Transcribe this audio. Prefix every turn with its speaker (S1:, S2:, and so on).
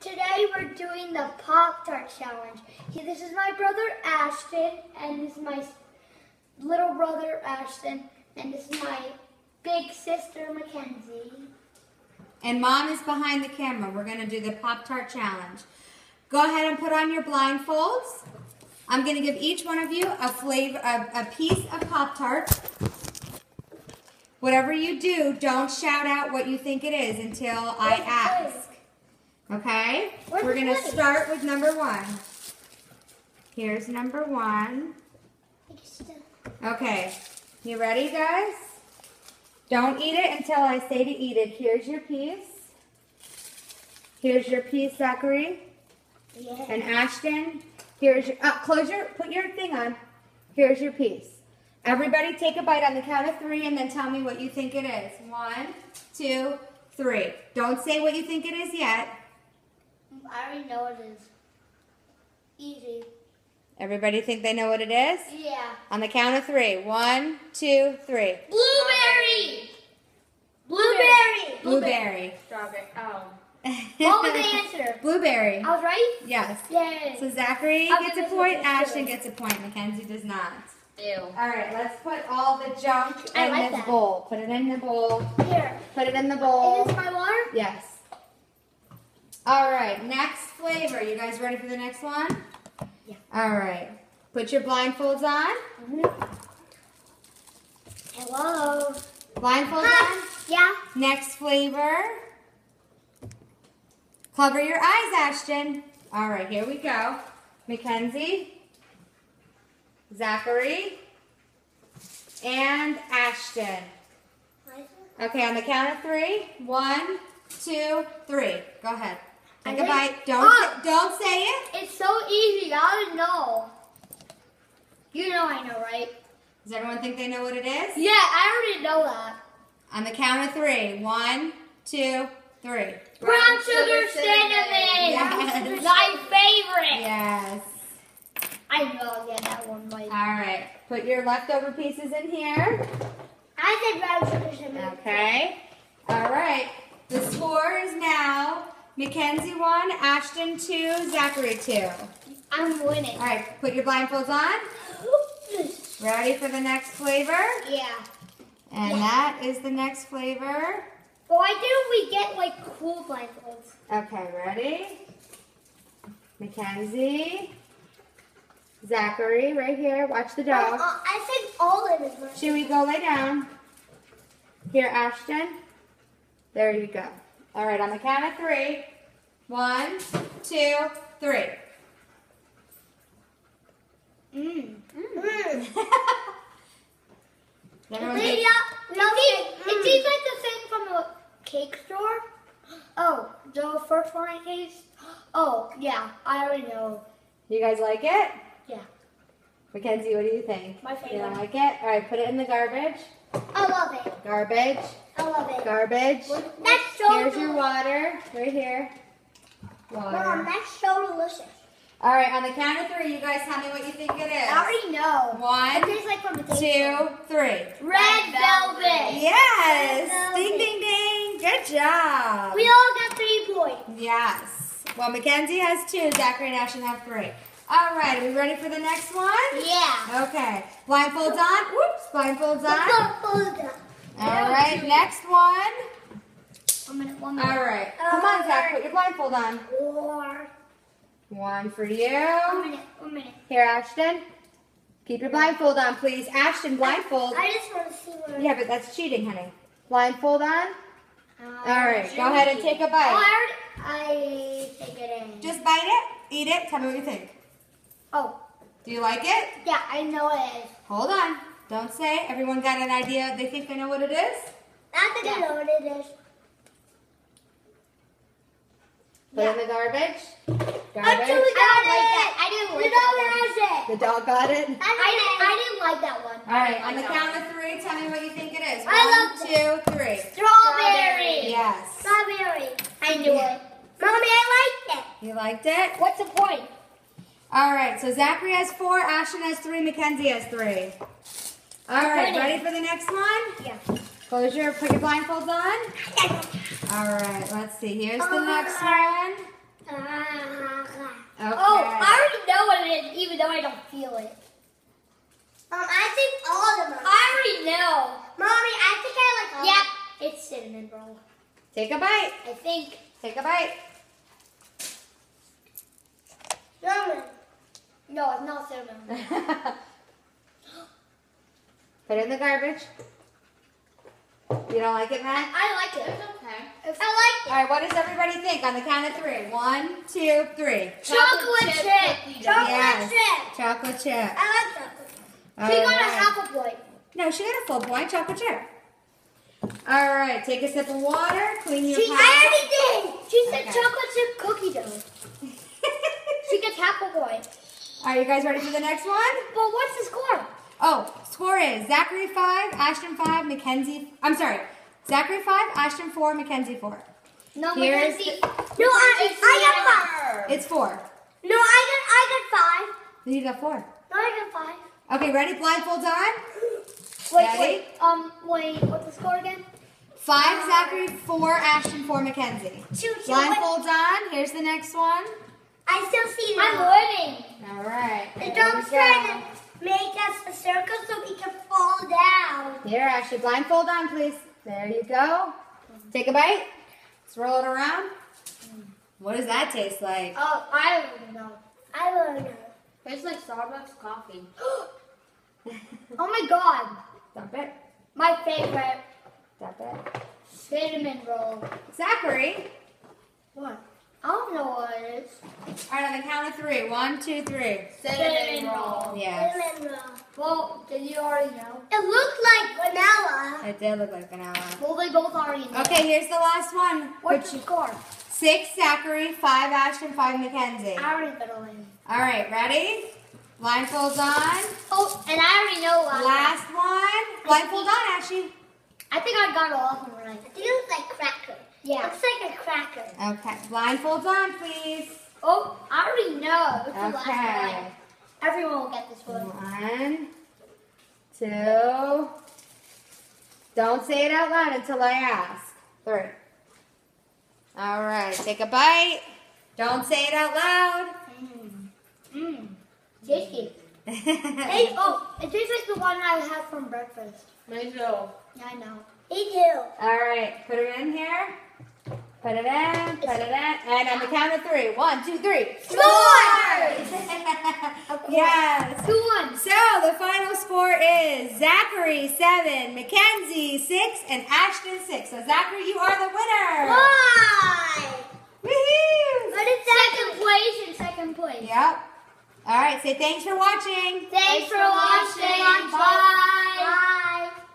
S1: Today we're doing the Pop Tart Challenge. This is my brother Ashton, and this is my little brother Ashton, and this is my big sister Mackenzie.
S2: And mom is behind the camera. We're going to do the Pop Tart Challenge. Go ahead and put on your blindfolds. I'm going to give each one of you a flavor, a, a piece of Pop Tart. Whatever you do, don't shout out what you think it is until I ask. Okay?
S1: Where's
S2: We're going to start with number one. Here's number one. Okay. You ready, guys? Don't eat it until I say to eat it. Here's your piece. Here's your piece, Zachary.
S1: Yeah.
S2: And Ashton, here's your, uh, close your, put your thing on. Here's your piece. Everybody take a bite on the count of three and then tell me what you think it is. One, two, three. Don't say what you think it is yet.
S1: I already know what it is. Easy.
S2: Everybody think they know what it is?
S1: Yeah.
S2: On the count of three. One, two, three.
S1: Blueberry. Blueberry.
S2: Blueberry.
S3: Strawberry. Oh.
S1: What was the answer?
S2: Blueberry.
S1: I was right.
S2: Yes.
S1: Yay.
S2: So Zachary
S1: I'll
S2: gets a point,
S1: point,
S2: Ashton gets a point, Mackenzie does not.
S3: Ew.
S2: All right, let's put all the junk
S1: I
S2: in
S1: like
S2: this
S1: that.
S2: bowl. Put it in the bowl.
S1: Here.
S2: Put it in the
S1: Is
S2: bowl.
S1: this my water?
S2: Yes. All right, next flavor. You guys ready for the next one?
S1: Yeah.
S2: All right. Put your blindfolds on. Mm-hmm.
S1: Hello.
S2: Blindfolds
S1: Hi. Yeah.
S2: Next flavor. Cover your eyes, Ashton. All right, here we go. Mackenzie, Zachary, and Ashton. Okay, on the count of three. One, two, three. Go ahead. Take a
S1: I
S2: bite. Don't don't say it.
S1: It's so easy. I know. You know I know, right?
S2: Does everyone think they know what it is?
S1: Yeah, I already know that.
S2: On the count of three. One, two, three.
S1: Brown sugar cinnamon.
S2: Yes.
S1: My favorite.
S2: Yes.
S1: I know I'll get that one right.
S2: All right. Put your leftover pieces in here.
S1: I said brown sugar cinnamon.
S2: Okay. All right. The score is now Mackenzie one, Ashton two, Zachary two.
S1: I'm winning.
S2: All right. Put your blindfolds on. Ready for the next flavor?
S1: Yeah.
S2: And
S1: Yeah.
S2: that is the next flavor.
S1: Why didn't we get like cool blindfolds?
S2: Okay, ready? Mackenzie. Zachary, right here. Watch the
S1: Uh,
S2: dog.
S1: uh, I think all of it is
S2: Should we go lay down? Here, Ashton. There you go. All right, on the count of three. One, two, three.
S1: Mmm.
S2: Mm. mm.
S1: Mmm.
S2: Everyone
S1: It,
S2: think-
S1: it, it tastes like the thing from a cake store. Oh, the first one I taste. Oh, yeah, I already know.
S2: you guys like it?
S1: Yeah.
S2: Mackenzie, what do you think?
S1: My favorite.
S2: don't like it? All right, put it in the garbage.
S1: I love it.
S2: Garbage.
S1: I love it.
S2: Garbage.
S1: That's so
S2: Here's your water. Right here.
S1: Mom,
S2: Water.
S1: that's so delicious.
S2: All right, on the count of three, you guys tell me what you think it is.
S1: I already know. It
S2: One,
S1: tastes like from
S2: two, three.
S1: Red velvet.
S2: Yes!
S1: Red
S2: Ding, ding, ding. Good job.
S1: We all got three points.
S2: Yes. Well, Mackenzie has two. Zachary and Ashton have three. All right, are we ready for the next one?
S1: Yeah.
S2: Okay. Blindfolds on. Whoops. Blindfolds on.
S1: One
S2: All right, next one.
S1: One minute, one minute.
S2: All right. Come on, Zach. Put your blindfold on.
S1: Four.
S2: One for you.
S1: One minute, one minute.
S2: Here, Ashton. Keep your blindfold on, please. Ashton, blindfold.
S1: I just want to see what
S2: Yeah, but that's cheating, honey. Blindfold on.
S1: Um,
S2: All right, go ahead and take a
S1: Oh,
S2: bite.
S1: I already, I take it in.
S2: Just bite it, eat it, tell me what you think.
S1: Oh,
S2: Do you like it?
S1: yeah, I know it is.
S2: Hold on. Don't say. Everyone got an idea? They think they know what it is?
S1: I think I know what it is.
S2: Put
S1: Yeah.
S2: in the garbage.
S1: I
S2: Garbage.
S1: truly
S3: I
S1: got
S3: don't like
S1: it.
S3: that. I didn't like
S1: the
S3: that
S1: dog
S3: one.
S1: has it.
S2: The dog got it.
S1: I didn't, I didn't like that one.
S2: All right, on the
S3: like
S2: count of three, tell me what you think it is.
S1: I love
S2: two, three.
S1: Strawberry.
S2: Yes.
S1: Strawberry. I knew it. Mommy, I liked it.
S2: You liked it?
S1: What's the point?
S2: All right, so Zachary has four, Ashton has three, Mackenzie has three. All right,
S1: winning.
S2: ready for the next one?
S1: Yeah.
S2: Close your, put your blindfolds on. All right, let's see. Here's the next one.
S1: Uh,
S2: Okay.
S1: Oh, I already know what it is, even though I don't feel it.
S3: Um, I think all of them.
S1: I already know.
S3: Mommy, I think I like all.
S1: Yep, it's cinnamon roll.
S2: Take a bite.
S1: I think.
S2: Take a bite.
S3: Cinnamon.
S1: No, it's not cinnamon.
S2: Put it in the garbage. You don't like it, Matt?
S1: I like it.
S3: I
S1: okay.
S3: I like it.
S2: All right, what does everybody think on the count of three? One, two, three.
S1: Chocolate chip.
S3: chocolate
S2: Yes.
S3: chip.
S2: Chocolate chip.
S3: I like chocolate.
S1: She got a half a point.
S2: No, she got a full point. Chocolate chip. All right, take a sip of water. Clean your
S1: She
S2: palate.
S1: already did. She said
S2: Okay.
S1: chocolate chip cookie dough. She gets half a point.
S2: Are you guys ready for the next one?
S1: But what's the score?
S2: Oh, score is Zachary five, Ashton five, Mackenzie. I'm sorry, Zachary five, Ashton four, Mackenzie four.
S1: No,
S2: Here's
S1: Mackenzie.
S3: No, I, I got five.
S2: It's four.
S3: No, I got, I got five.
S2: You got four.
S3: No, I got five.
S2: Okay, ready? Blindfolds on.
S1: Wait,
S2: Ready?
S1: wait. Um, wait. What's the score again?
S2: Five Zachary, four Ashton, four Mackenzie.
S3: Shoot, shoot.
S2: Blindfolds on. Here's the next one.
S3: I still see them.
S1: I'm winning.
S2: All right.
S3: The
S2: here
S3: dog's
S2: we
S3: trying to make us a circle so we can fall down.
S2: Here, Ashley, blindfold on, please. There you go. Take a bite. Let's roll it around. What does that taste like?
S1: Oh, I don't know.
S3: I don't know.
S1: Tastes like Starbucks coffee. oh my god.
S2: Dump it.
S1: My favorite
S2: Dump it.
S1: cinnamon roll.
S2: Zachary.
S1: What? I don't know what it is.
S2: All right, on the count of three. One, two, three.
S1: Cinnamon roll.
S2: Yes.
S3: Cinnamon roll.
S1: Well, did you already know?
S3: It looked like vanilla.
S2: It did look like vanilla.
S1: Well, they both already know.
S2: Okay, here's the last one.
S1: What's
S2: Put
S1: the score?
S2: Six Zachary, five Ashton, five Mackenzie.
S1: I already better win.
S2: All right, ready? Blindfolds on.
S1: Oh, and I already know last.
S2: Last one. Blindfold on, Ashley.
S1: I think I got all of them right.
S3: I think it looks like cracker.
S1: Yeah.
S3: Looks like a cracker.
S2: Okay, blindfolds on, please.
S1: Oh, I already know. It's
S2: Okay.
S1: one. Everyone will get this one.
S2: One, two. Don't say it out loud until I ask. Three. All right, take a bite. Don't say it out loud.
S1: Mmm. Mmm. Tasty.
S2: Hey,
S1: Hey, oh, it tastes like the one I had from breakfast.
S3: Me too.
S1: Yeah, I know.
S3: Me too.
S2: All right, put it in here. Put it in, put it in. And on the count of three. One, two, three. S'mores! yes.
S1: Two ones.
S2: So the final score is Zachary seven, Mackenzie six, and Ashton six. So Zachary, you are the winner.
S3: Why?
S2: Woohoo!
S3: What is that?
S1: Second place and second place.
S2: Yep. All right, say thanks for watching.
S1: Thanks, thanks for, for watching. watching. Bye. Bye. Bye.